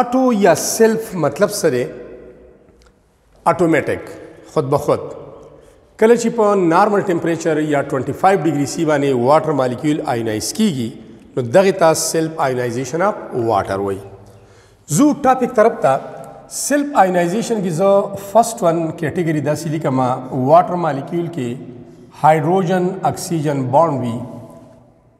اټو یا سیلف مطلب څه دی اټومیټک خود به خود کله چې په نارمل ټمپریچر یا 25 ډیګري سی باندې واټر مالیکول آینایز کیږي نو دغه ته سیلف آینایزیشن اف واټر وایي زو ټاپک طرف ته سیلف آینایزیشن کې زه فرست ون کیټګری داسې لیکم واټر مالیکول کې هایدروجن اکسیجن بانډ وي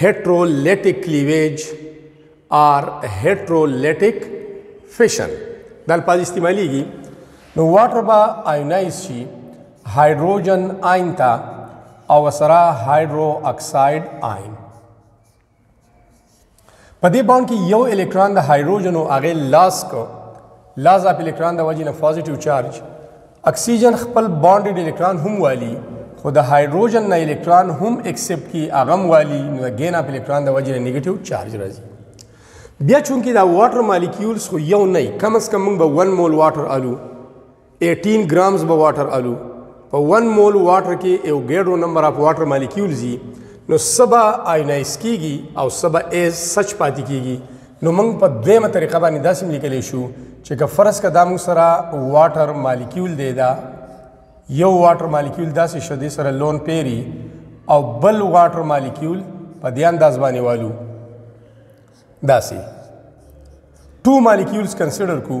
هټرولیټیک کلیویج آر هټرولیټیک فیشن د الفاظ استعمالیږي نو واټر به آینایز شي هایدروجن آین ته او سره هایدرو اکساید آین په دې باند کې یو الکترون د هایدروجن او هغه لاس کو لاز اپ الکترون د وجې نه پوزیټیو چارج اکسیجن خپل بانډډ الکترون هم والی خو د هایدروجن نه الکترون هم ایکسپټ کی اغم والی نو د ګین اپ الکترون د وجې نه نیگیټیو چارج راځي بیا چونکی دا واټر مالیکیولز خو یو نه کم از کم موږ به 1 مول واټر الو 18 ګرامز به واټر الو په 1 مول واټر کې یو ګیډو نمبر اف واټر مالیکیولز نو سبا آینایز کیږي او سبا ایز سچ پاتې کیږي نو موږ په دویمه طریقه باندې داسې لیکلی شو چې که فرض که دا موږ سره واټر مالیکیول دی دا یو واټر مالیکیول داسې شو دی سره لون پیری او بل واټر مالیکیول په دې انداز باندې والو داسې ټو مالیکیولز کنسیډر کو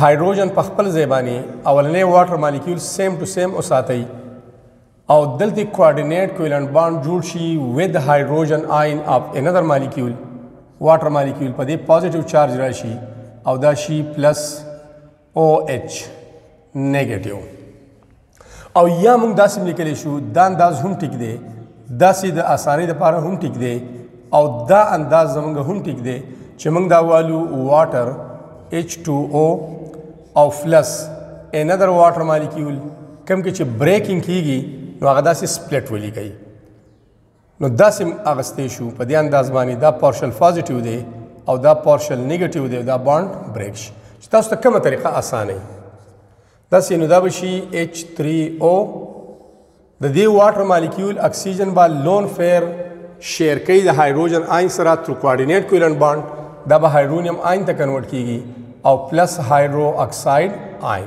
هایدروجن په خپل ځای باندې اولنې واټر مالیکول سیم ټو سیم وساتئ او دلته کوارډینیټ کویلنټ بانډ جوړ شي ود هایدروجن آین اف انذر مالیکول واټر مالیکول په دې پوزټیو چارج راشي او دا شي پلس او ایچ نیگیټیو او یا موږ داسې لیکلی شو دا انداز هم ټیک دی داسې د اسانۍ لپاره هم ټیک دی او دا انداز زمونږ هم ټیک دی چې موږ دا والو واټر H2O او فلس انذر واټر مالیکیول کم کې چې بریکینګ کیږي نو هغه داسې سپلیټ ولیکي نو داسې اغستې شو په دې انداز باندې دا پارشل پازیټیو دی او دا پارشل نیگیټیو دی دا بانډ بریک شي چې تاسو ته کومه طریقه اسانه وي داسې نو دا به شي ایچ تھری او د دې واټر مالیکیول اکسیجن با لون فیر شیر کوي د هایدروجن آین سره تر کوارډینیټ کویلنټ بانډ دا به هایدرونیم آین ته کنورټ کیږي او پلس هایدرو اکساید آین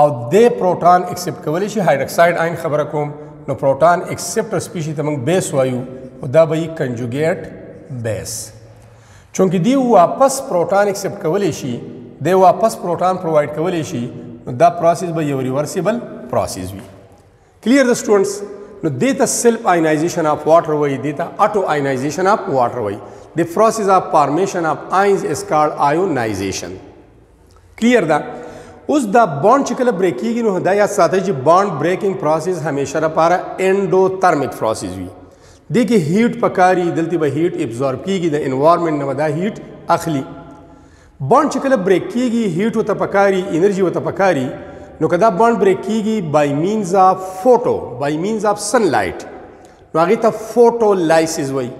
او د پروټون ایکسپټ کولی شي هایدروکساید آین خبره کوم نو پروټون ایکسپټر سپیشي ته موږ بیس وایو او دا به یې کنجوګیټ بیس چونکه دی واپس پروټون ایکسپټ کولی شي دی واپس پروټون پروواید کولی شي نو دا پروسس به یو ریورسیبل پروسس وي کلیر د سټوډنټس نو دیتا سیلف آینایزیشن اف واټر وای دیتا اټو آینایزیشن اف واټر وای د پروسس اف فارمیشن اف آینز از کارډ آیونایزیشن کلیر ده اوس دا بانډ چې کله بریک کیږي نو دا یاد ساتئ چې بانډ بریکینګ پروسس همیشه لپاره انډوترمیک پروسس وي دې کې هیټ پکاري دلته به هیټ ابزورب کیږي د انوایرنمنت نه دا هیټ اخلي بانډ چې کله بریک کیږي هیټ وته پکاري انرژي وته پکاري نو کدا بانډ بریک کیږي بای مینز اف فوټو بای مینز اف سن لایټ نو هغه ته فوټو لایسز وایي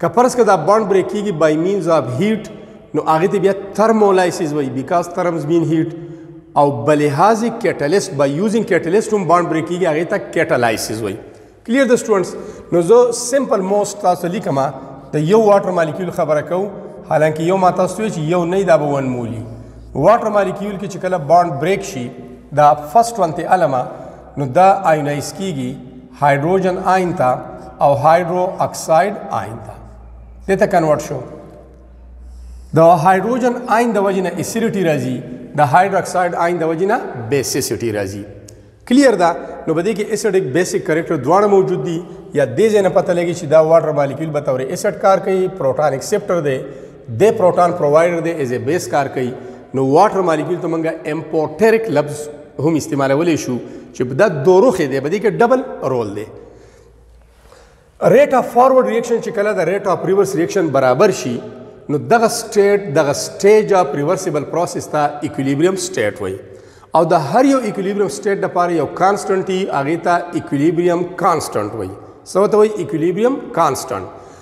که فرض که دا بانډ بریک کیږي بای مینز اف هیټ نو هغه ته بیا ترمولایسیس وایي بیکاز ترمز مین هیټ او بلحاظ کیټالیست بای یوزینګ کیټالیست هم بانډ بریک کیږي هغه ته کیټالایسیس وایي کلیر د سټوډنټس نو زه سمپل موس تاسو لیکم د یو واټر مالیکول خبره کوم حالانکه یو ما تاسو چې یو نه دا به ون مولی واټر مالیکول کې چې کله بانډ بریک شي دا فرست وان ته علما نو دا آینایز کیږي هایدروجن آین ته او هایدرو اکساید آین ته دې ته کنورټ شو د هایدروجن آین د وجنه اسیډیټي راځي د هایدرو اکساید آین د وجنه بیسیسټي راځي کلیر ده نو بده کې اسیډیک بیسیک کریکټر دواړه موجود دي یا دې ځنه پته لګي چې دا واټر مالیکول به تور اسیډ کار کوي پروټون ایکسپټر دی د پروټون پرووایډر دی ایز ا بیس کار کوي نو واټر مالیکول ته مونږه امپورټریک لفظ هم استعمالولی شو چې دا دوروخې دی بده کې ډبل رول دی ریټ اف فارورډ ریاکشن چې کله د ریټ اف ریورس ریاکشن برابر شي نو دغه سټیټ دغه سټیج اف ریورسیبل پروسس ته ایکویلیبریم سټیټ وایي او د هر یو ایکویلیبریم سټیټ لپاره یو کانسټنټ ای هغه ته ایکویلیبریم کانسټنټ وایي څه ته وایي ایکویلیبریم کانسټنټ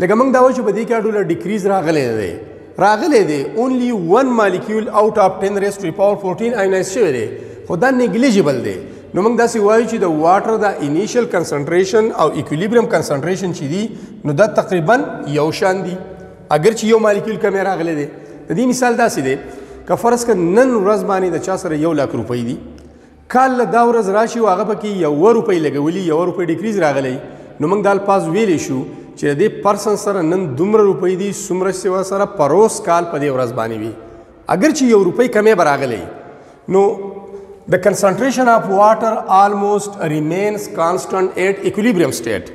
لکه موږ دا وایو چې په دې کې هر ډول ډیکریز راغلی دی راغلی دی اونلی ون مالیکیول آوټ اف 10 ریس ټو پاور 14 آینایز شوی دی خو دا نیګلیجیبل دی نو موږ داسې وایو چې د واټر د انیشل کنسنټریشن او ایکویلیبریم کنسنټریشن چې دی نو دا تقریبا یو شان دی اگر چې یو مالیکیول کمی راغلی دی د دې مثال داسې دی که فرض که نن ورځ باندې د چا سره یو لاک روپۍ دي کال له دا ورځ راشي او هغه پکې یو روپۍ لګولي یو روپۍ ډیکریز راغلی نو موږ دا الفاظ ویلی شو چې د دې پرسن سره نن دومره روپۍ دي څومره چې ور سره پروس کال په دې ورځ باندې وي اګر چې یو روپۍ کمې به راغلی نو د کنسنټریشن آف واټر آلموسټ ریمینز کانسټنټ ایټ ایکولیبریم سټیټ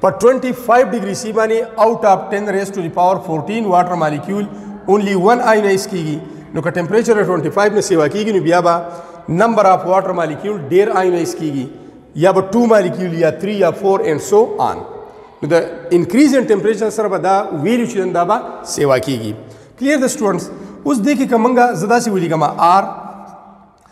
په 25 ډیګري سی باندې آوټ اف 10 ریز ټو دی پاور 14 واټر مالیکول اونلی 1 آینایز کیږي نو که ټمپریچر 25 نه سیوا کیږي نو بیا به نمبر اف واټر مالیکول ډیر آینایز کیږي یا به 2 مالیکول یا 3 یا 4 اینڈ سو آن نو د انکریز ان ټمپریچر سره به دا ویلیو چې دا به سیوا کیږي کلیر د سټوډنټس اوس دې کې کومه زدا سی ویلی کومه آر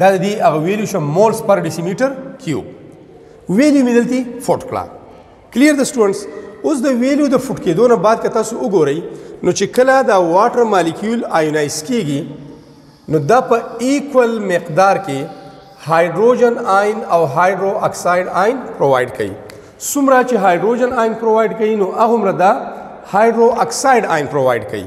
دا د دې هغه ویلیو شو مولز پر ډیسیمیټر کیوب ویلیو مې دلته فوټ کړه کلیر د سټوډنټس اوس د ویلیو د فوټ کېدو نه بعد که تاسو وګورئ نو چې کله دا واټر مالیکیول آیونایز کیږي نو دا په ایکوال مقدار کې هایدروجن آین او هایدرو اکساید آین پروواید کوي څومره چې هایدروجن آین پروواید کوي نو هغومره دا هایدرو اکساید آین پروواید کوي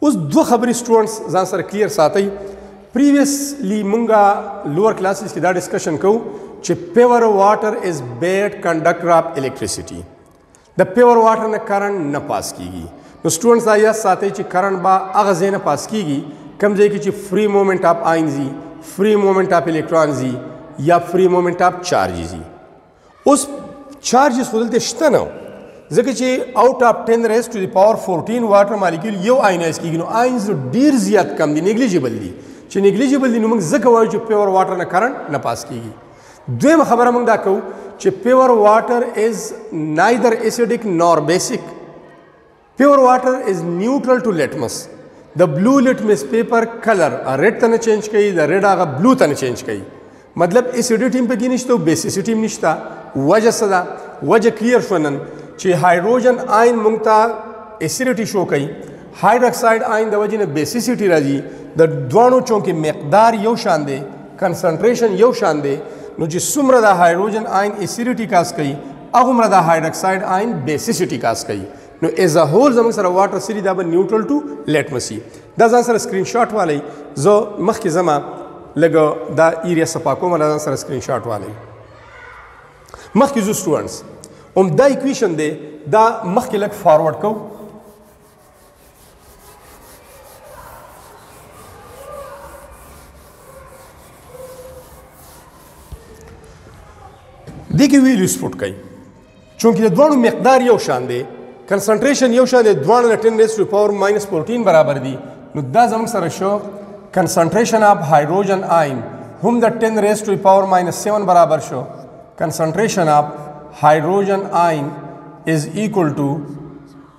اوس دوه خبرې سټوډنټس ځان سره کلیر ساتئ پریویسلی مونږه لوور کلاسز کې دا ډیسکشن کوو چې پیور واټر از بیډ کنډکټر اف الیکټریسيټي د پیور واټر نه کرنٹ نه پاس کیږي نو سټوډنټس دا یاد ساتي چې کرنٹ با هغه ځای نه پاس کیږي کوم ځای کې چې فری مومنټ اف آینز وي فری مومنټ اف الیکټرونز وي یا فری مومنټ اف چارجز وي اوس چارجز خو دلته شته نه ځکه چې آوټ اف 10 ریس ټو دی پاور 14 واټر مالیکول یو آینایز کیږي نو آینز ډیر زیات کم دي نیګلیجیبل دي چې نیګلیجیبل دي نو موږ ځکه وایو چې پیور واټر نه کرنٹ نه پاس کیږي دویم خبره موږ دا کوو چې پیور واټر از نایدر اسیډیک نور بیسیک پیور واټر از نیوټرل ټو لیټمس د بلو لیټمس پیپر کلر ریډ ته نه چینج کوي د ریډ هغه بلو ته نه چینج کوي مطلب اسیډیټی هم پکې نشته او بیسیسیټی هم نشته وجه څه ده وجه کلیر شو نن چې هایدروجن آین مونږ ته اسیډیټی شو کوي هایدروکساید آین د وجې نه بیسیسیټی راځي د دوانو چونکې مقدار یو شان دی کنسنټریشن یو شان دی نو چې څومره د هایدروجن آین اسیډیټی کاس کوي هغومره د هایډروکساید آین بیسیسټي کاس کوي نو ایز ا هول زموږ سره واټر سری دا به نیوټرل ټو لیټمسي دا ځان سره سکرین شاټ والی زه مخکې زما لګ دا ایریا صفا کوم دا ځان سره سکرین شاټ والی مخکې زو سټوډنټس هم دا ایکویشن دی دا مخکې لګ فارورډ کوم دغه ویلیو سپورټ کوي چونکه د دوه مقدار یو شان دی کنسنټریشن یو شان دی دوه د 10 ریس ټو پاور ماینس 14 برابر دي نو دا زموږ سره شو کنسنټریشن اف هایدروجن آین هم د 10 ریس ټو پاور ماینس 7 برابر شو کنسنټریشن اف هایدروجن آین از ایکوال ټو